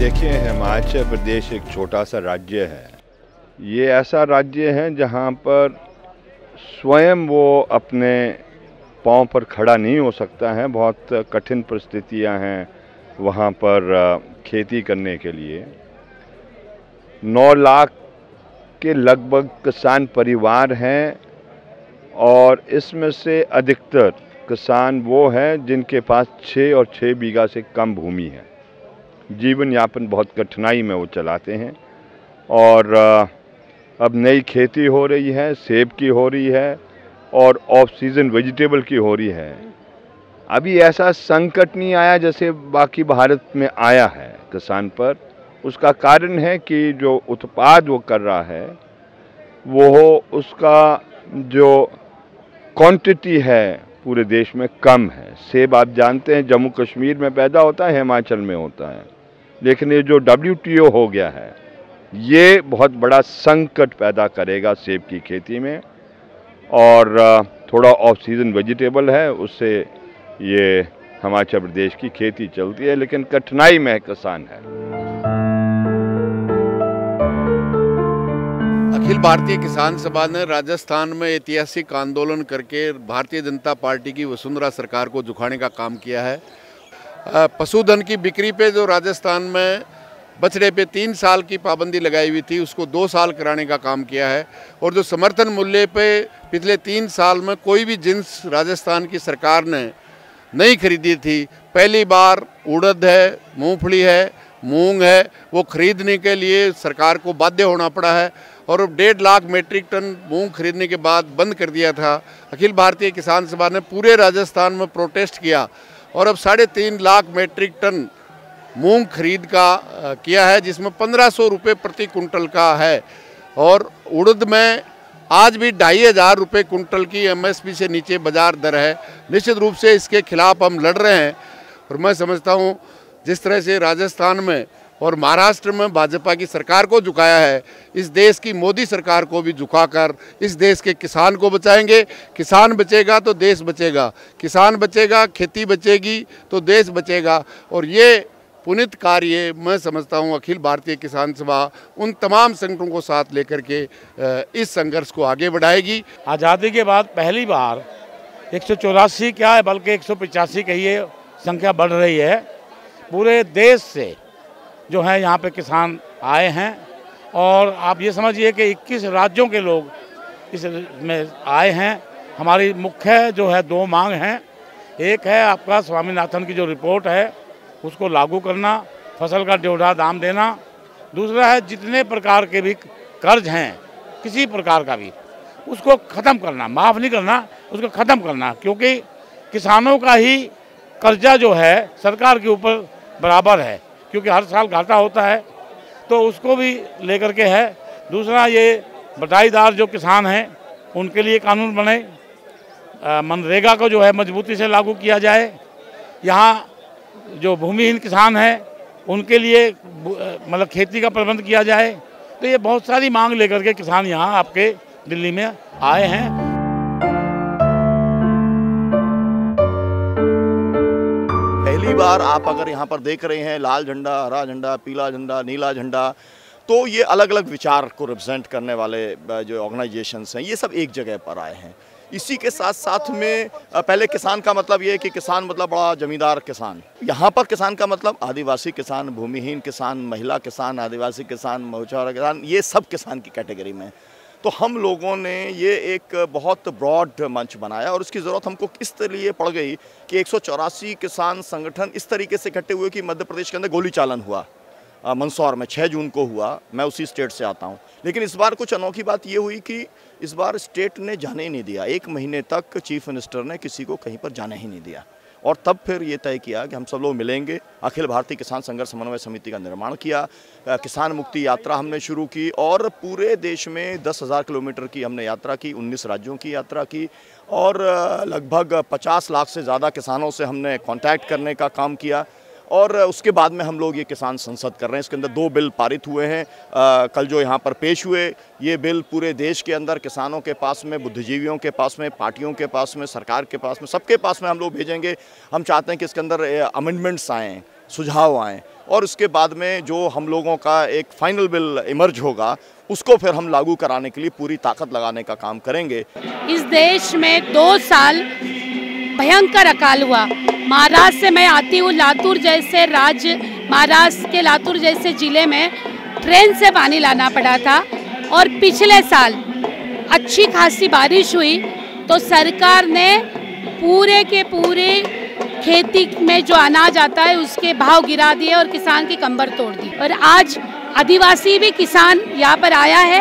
देखिए, हिमाचल प्रदेश एक छोटा सा राज्य है। ये ऐसा राज्य है जहाँ पर स्वयं वो अपने पाँव पर खड़ा नहीं हो सकता है। बहुत कठिन परिस्थितियाँ हैं वहाँ पर खेती करने के लिए। नौ लाख के लगभग किसान परिवार हैं और इसमें से अधिकतर किसान वो हैं जिनके पास छः और छः बीघा से कम भूमि है। जीवन यापन बहुत कठिनाई में वो चलाते हैं। और अब नई खेती हो रही है, सेब की हो रही है, और ऑफ़ सीज़न वेजिटेबल की हो रही है। अभी ऐसा संकट नहीं आया जैसे बाकी भारत में आया है किसान पर। उसका कारण है कि जो उत्पाद वो कर रहा है, वो उसका जो क्वांटिटी है पूरे देश में कम है। सेब आप जानते हैं जम्मू कश्मीर में पैदा होता है, हिमाचल में होता है। लेकिन ये जो डब्ल्यू हो गया है, ये बहुत बड़ा संकट पैदा करेगा सेब की खेती में। और थोड़ा ऑफ़ सीज़न वेजिटेबल है, उससे ये हिमाचल प्रदेश की खेती चलती है, लेकिन कठिनाई में किसान है। अखिल भारतीय किसान सभा ने राजस्थान में ऐतिहासिक आंदोलन करके भारतीय जनता पार्टी की वसुंधरा सरकार को झुकाने का काम किया है। पशुधन की बिक्री पे जो राजस्थान में बछड़े पे तीन साल की पाबंदी लगाई हुई थी, उसको दो साल कराने का काम किया है। और जो समर्थन मूल्य पे पिछले तीन साल में कोई भी जिन्स राजस्थान की सरकार ने नहीं खरीदी थी, पहली बार उड़द है, मूंगफली है, मूंग है, वो खरीदने के लिए सरकार को बाध्य होना पड़ा है। और डेढ़ लाख मेट्रिक टन मूंग खरीदने के बाद बंद कर दिया था। अखिल भारतीय किसान सभा ने पूरे राजस्थान में प्रोटेस्ट किया। और अब साढ़े तीन लाख मेट्रिक टन मूंग खरीद का किया है, जिसमें पंद्रह सौ रुपये प्रति कुंटल का है। और उड़द में आज भी ढाई हज़ार रुपये कुंटल की एमएसपी से नीचे बाज़ार दर है। निश्चित रूप से इसके खिलाफ हम लड़ रहे हैं। और मैं समझता हूँ, जिस तरह से राजस्थान में और महाराष्ट्र में भाजपा की सरकार को झुकाया है, इस देश की मोदी सरकार को भी झुकाकर, इस देश के किसान को बचाएँगे। किसान बचेगा तो देश बचेगा, किसान बचेगा, खेती बचेगी तो देश बचेगा। और ये पुनित कार्य मैं समझता हूँ, अखिल भारतीय किसान सभा उन तमाम संगठनों को साथ लेकर के इस संघर्ष को आगे बढ़ाएगी। आज़ादी के बाद पहली बार एक क्या है, बल्कि एक कहिए संख्या बढ़ रही है। पूरे देश से जो है यहाँ पे किसान आए हैं। और आप ये समझिए कि 21 राज्यों के लोग इस में आए हैं। हमारी मुख्य जो है दो मांग हैं। एक है आपका स्वामीनाथन की जो रिपोर्ट है, उसको लागू करना, फ़सल का ड्योढ़ा दाम देना। दूसरा है जितने प्रकार के भी कर्ज हैं, किसी प्रकार का भी, उसको ख़त्म करना, माफ़ नहीं करना, उसको ख़त्म करना। क्योंकि किसानों का ही कर्जा जो है सरकार के ऊपर बराबर है। क्योंकि हर साल घाटा होता है तो उसको भी लेकर के है। दूसरा, ये बटाईदार जो किसान हैं, उनके लिए कानून बने। मनरेगा को जो है मजबूती से लागू किया जाए। यहाँ जो भूमिहीन किसान हैं, उनके लिए मतलब खेती का प्रबंध किया जाए। तो ये बहुत सारी मांग लेकर के किसान यहाँ आपके दिल्ली में आए हैं। बार आप अगर यहाँ पर देख रहे हैं, लाल झंडा, हरा झंडा, पीला झंडा, नीला झंडा तो ये अलग अलग विचार को रिप्रेजेंट करने वाले जो ऑर्गेनाइजेशंस हैं, ये सब एक जगह पर आए हैं। इसी के साथ साथ में पहले किसान का मतलब ये है कि किसान मतलब बड़ा जमींदार किसान। यहाँ पर किसान का मतलब आदिवासी किसान, भूमिहीन किसान, महिला किसान, आदिवासी किसान, महुचारा किसान, ये सब किसान की कैटेगरी में तो हम लोगों ने ये एक बहुत ब्रॉड मंच बनाया और उसकी ज़रूरत हमको किस लिए पड़ गई कि एक सौ चौरासी किसान संगठन इस तरीके से इकट्ठे हुए कि मध्य प्रदेश के अंदर गोली चालन हुआ। मंदसौर में 6 जून को हुआ। मैं उसी स्टेट से आता हूँ। लेकिन इस बार कुछ अनोखी बात ये हुई कि इस बार स्टेट ने जाने ही नहीं दिया। एक महीने तक चीफ मिनिस्टर ने किसी को कहीं पर जाने ही नहीं दिया। और तब फिर ये तय किया कि हम सब लोग मिलेंगे। अखिल भारतीय किसान संघर्ष समन्वय समिति का निर्माण किया। किसान मुक्ति यात्रा हमने शुरू की और पूरे देश में दस हज़ार किलोमीटर की हमने यात्रा की, उन्नीस राज्यों की यात्रा की और लगभग पचास लाख से ज़्यादा किसानों से हमने कॉन्टैक्ट करने का काम किया। और उसके बाद में हम लोग ये किसान संसद कर रहे हैं। इसके अंदर दो बिल पारित हुए हैं। आ, कल जो यहाँ पर पेश हुए ये बिल पूरे देश के अंदर किसानों के पास में बुद्धिजीवियों के पास में पार्टियों के पास में सरकार के पास में सबके पास में हम लोग भेजेंगे। हम चाहते हैं कि इसके अंदर अमेंडमेंट्स आएँ सुझाव आएँ। और उसके बाद में जो हम लोगों का एक फाइनल बिल इमर्ज होगा उसको फिर हम लागू कराने के लिए पूरी ताकत लगाने का काम करेंगे। इस देश में दो साल भयंकर अकाल हुआ। महाराष्ट्र से मैं आती हूँ लातूर जैसे राज्य महाराष्ट्र के लातूर जैसे ज़िले में ट्रेन से पानी लाना पड़ा था और पिछले साल अच्छी खासी बारिश हुई तो सरकार ने पूरे के पूरे खेती में जो अनाज आता है उसके भाव गिरा दिए और किसान की कंबर तोड़ दी। और आज आदिवासी भी किसान यहाँ पर आया है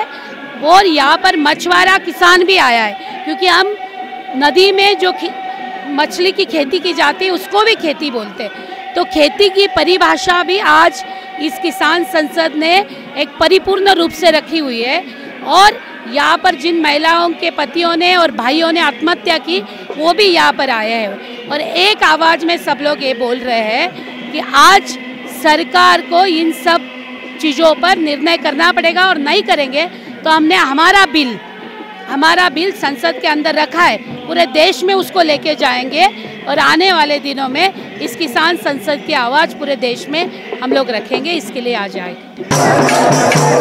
और यहाँ पर मछुआरा किसान भी आया है, क्योंकि हम नदी में जो मछली की खेती की जाती है, उसको भी खेती बोलते हैं। तो खेती की परिभाषा भी आज इस किसान संसद ने एक परिपूर्ण रूप से रखी हुई है। और यहाँ पर जिन महिलाओं के पतियों ने और भाइयों ने आत्महत्या की, वो भी यहाँ पर आए हैं। और एक आवाज़ में सब लोग ये बोल रहे हैं कि आज सरकार को इन सब चीज़ों पर निर्णय करना पड़ेगा और नहीं करेंगे तो हमने हमारा बिल हमारा बिल संसद के अंदर रखा है, पूरे देश में उसको लेके जाएँगे और आने वाले दिनों में इस किसान संसद की आवाज़ पूरे देश में हम लोग रखेंगे, इसके लिए आ जाएगी